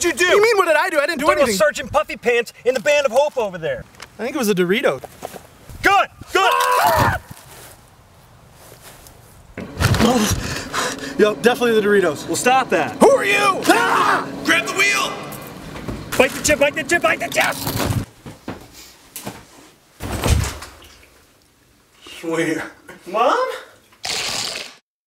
did you do? What do you mean, what did I do? I didn't do Talking about anything. Sergeant Puffy Pants in the Band of Hope over there. I think it was a Dorito. Good, good. Ah! Yep, definitely the Doritos. We'll stop that. Who are you? Ah! Grab the wheel! Bite the chip, bite the chip, bite the chip! Where? Mom?